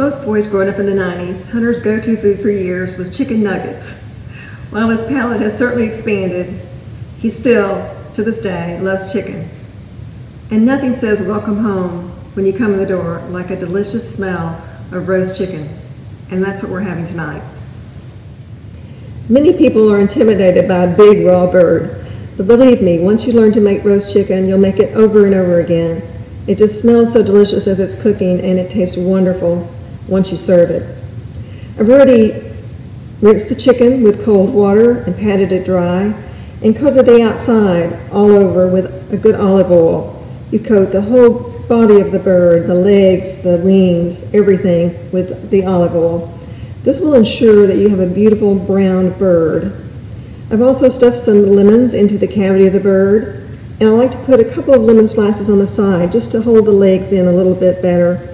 most boys growing up in the 90s, Hunter's go-to food for years was chicken nuggets. While his palate has certainly expanded, he still, to this day, loves chicken. And nothing says welcome home when you come in the door like a delicious smell of roast chicken. And that's what we're having tonight. Many people are intimidated by a big raw bird. But believe me, once you learn to make roast chicken, you'll make it over and over again. It just smells so delicious as it's cooking and it tastes wonderful once you serve it. I've already rinsed the chicken with cold water and patted it dry and coated the outside all over with a good olive oil. You coat the whole body of the bird, the legs, the wings, everything with the olive oil. This will ensure that you have a beautiful brown bird. I've also stuffed some lemons into the cavity of the bird, and I like to put a couple of lemon slices on the side just to hold the legs in a little bit better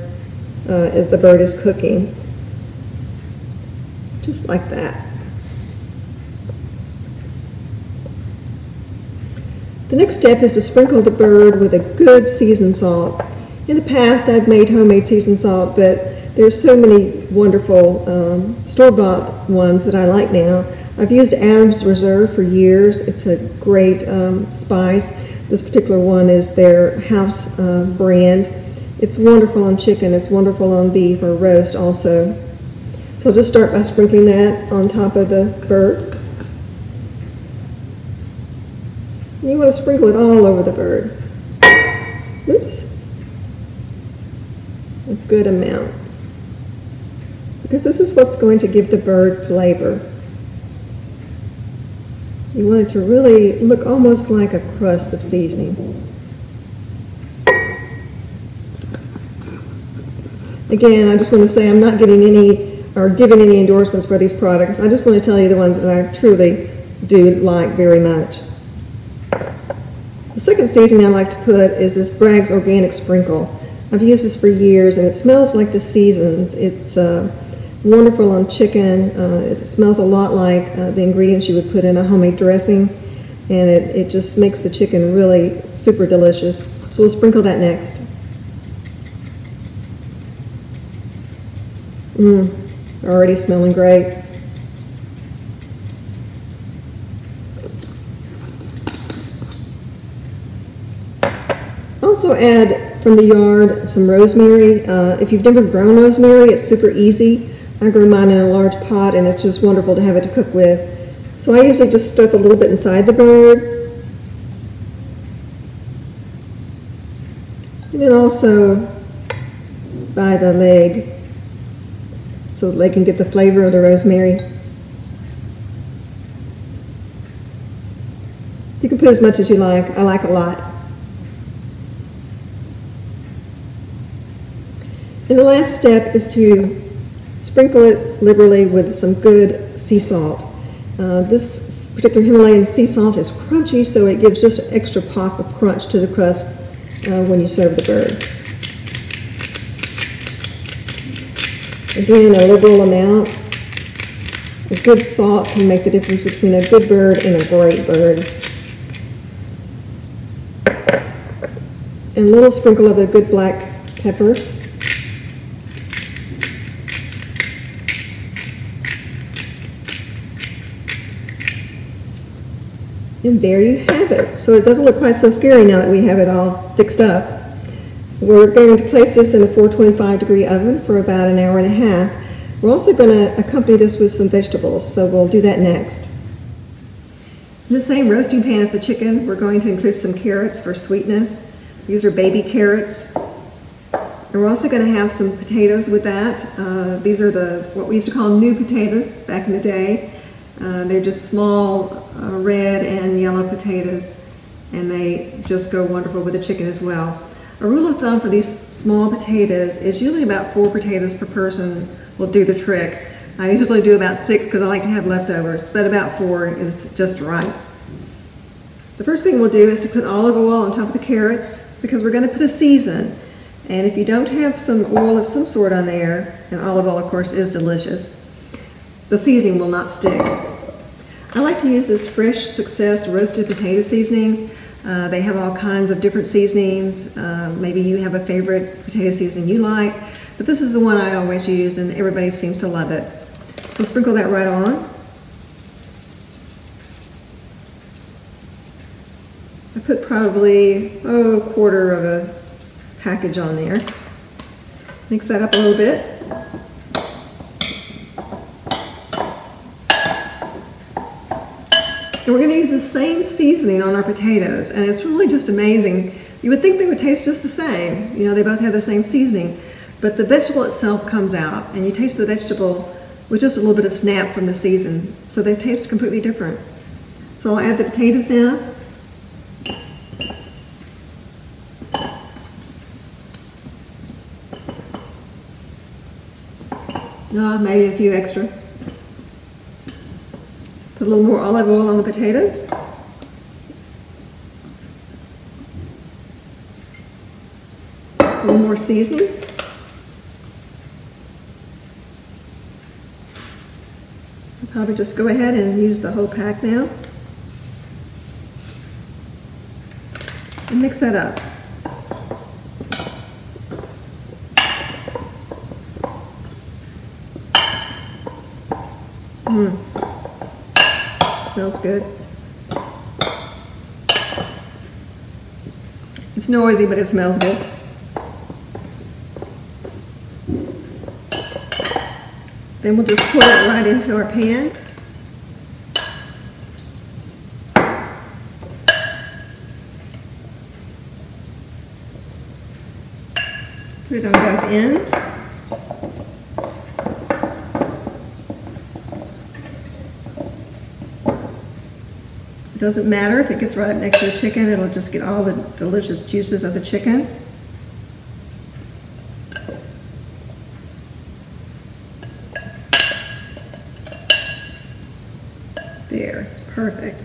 uh, as the bird is cooking. Just like that. The next step is to sprinkle the bird with a good seasoned salt. In the past, I've made homemade seasoned salt, but there's so many wonderful um, store-bought ones that I like now. I've used Adams Reserve for years. It's a great um, spice. This particular one is their house uh, brand. It's wonderful on chicken. It's wonderful on beef or roast also. So I'll just start by sprinkling that on top of the bird. You want to sprinkle it all over the bird. Oops. A good amount. Because this is what's going to give the bird flavor. You want it to really look almost like a crust of seasoning. Again, I just want to say I'm not getting any or giving any endorsements for these products. I just want to tell you the ones that I truly do like very much. The second seasoning I like to put is this Bragg's Organic Sprinkle. I've used this for years and it smells like the seasons. It's uh, wonderful on chicken. Uh, it smells a lot like uh, the ingredients you would put in a homemade dressing and it, it just makes the chicken really super delicious. So we'll sprinkle that next. Mmm, already smelling great. also add from the yard some rosemary. Uh, if you've never grown rosemary, it's super easy. I grow mine in a large pot and it's just wonderful to have it to cook with. So I usually just stuff a little bit inside the bird. And then also by the leg so the leg can get the flavor of the rosemary. You can put as much as you like. I like a lot. And the last step is to sprinkle it liberally with some good sea salt. Uh, this particular Himalayan sea salt is crunchy, so it gives just an extra pop of crunch to the crust uh, when you serve the bird. Again, a liberal amount. A good salt can make the difference between a good bird and a great bird. And a little sprinkle of a good black pepper. And there you have it. So it doesn't look quite so scary now that we have it all fixed up. We're going to place this in a 425 degree oven for about an hour and a half. We're also going to accompany this with some vegetables, so we'll do that next. In the same roasting pan as the chicken, we're going to include some carrots for sweetness. These are baby carrots. And we're also going to have some potatoes with that. Uh, these are the what we used to call new potatoes back in the day. Uh, they're just small uh, red and yellow potatoes and they just go wonderful with the chicken as well. A rule of thumb for these small potatoes is usually about four potatoes per person will do the trick. I usually do about six because I like to have leftovers, but about four is just right. The first thing we'll do is to put olive oil on top of the carrots because we're going to put a season. And if you don't have some oil of some sort on there, and olive oil of course is delicious, the seasoning will not stick. I like to use this Fresh Success roasted potato seasoning. Uh, they have all kinds of different seasonings. Uh, maybe you have a favorite potato seasoning you like. but this is the one I always use and everybody seems to love it. So sprinkle that right on. I put probably, oh, a quarter of a package on there. Mix that up a little bit. And we're going to use the same seasoning on our potatoes, and it's really just amazing. You would think they would taste just the same. You know, they both have the same seasoning, but the vegetable itself comes out, and you taste the vegetable with just a little bit of snap from the season. So they taste completely different. So I'll add the potatoes now. Uh, maybe a few extra. Put a little more olive oil on the potatoes. A little more seasoning. I'll probably just go ahead and use the whole pack now. And mix that up. Smells good. It's noisy, but it smells good. Then we'll just pour it right into our pan. Put it on both ends. Doesn't matter if it gets right next to the chicken, it'll just get all the delicious juices of the chicken. There, perfect.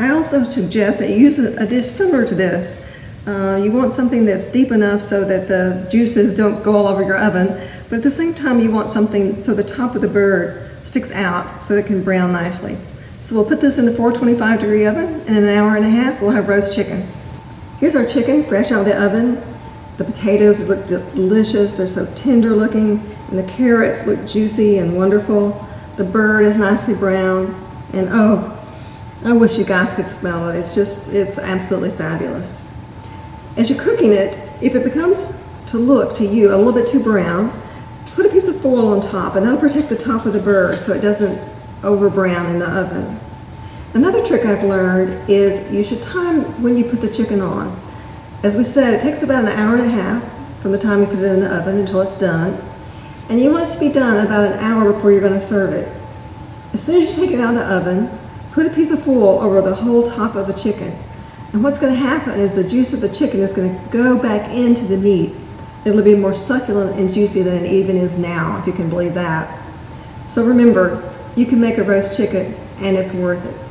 I also suggest that you use a dish similar to this. Uh, you want something that's deep enough so that the juices don't go all over your oven, but at the same time you want something so the top of the bird sticks out so it can brown nicely. So we'll put this in the 425 degree oven. And in an hour and a half, we'll have roast chicken. Here's our chicken, fresh out of the oven. The potatoes look delicious. They're so tender looking. And the carrots look juicy and wonderful. The bird is nicely browned. And oh, I wish you guys could smell it. It's just, it's absolutely fabulous. As you're cooking it, if it becomes to look to you a little bit too brown, put a piece of foil on top and that'll protect the top of the bird so it doesn't over brown in the oven. Another trick I've learned is you should time when you put the chicken on. As we said, it takes about an hour and a half from the time you put it in the oven until it's done. And you want it to be done about an hour before you're going to serve it. As soon as you take it out of the oven, put a piece of foil over the whole top of the chicken. And what's going to happen is the juice of the chicken is going to go back into the meat It'll be more succulent and juicy than it even is now, if you can believe that. So remember, you can make a roast chicken and it's worth it.